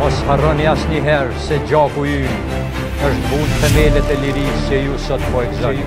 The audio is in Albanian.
Mos harroni asnjëherë se gjaku ynë është bunë temelet e liris që ju sot po e gëzoni.